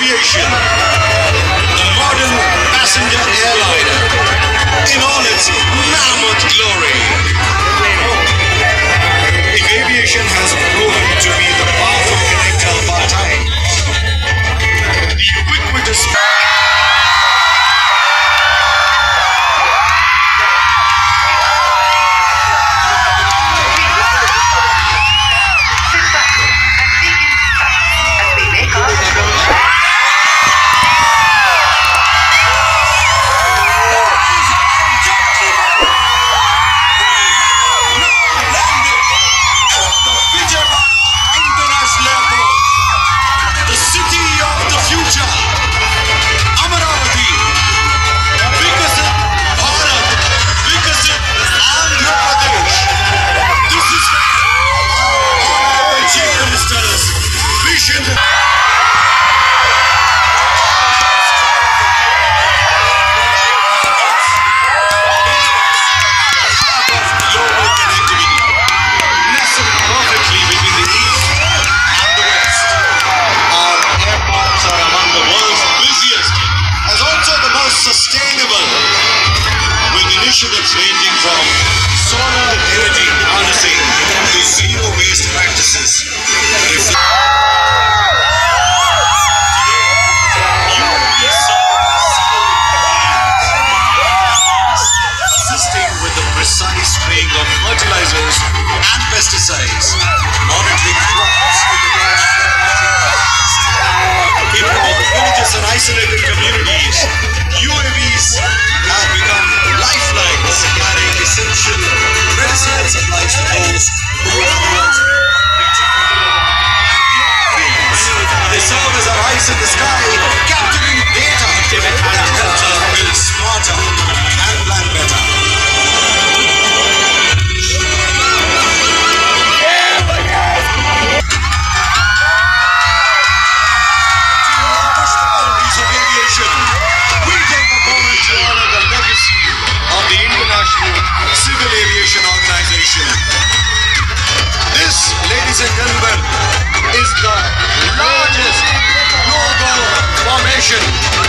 Aviation, the modern passenger airliner, in all its mammoth glory. If aviation has spraying of fertilizers and pesticides, monitoring crops with the goal villages and isolated communities, UAV Sikandan is the largest no-go formation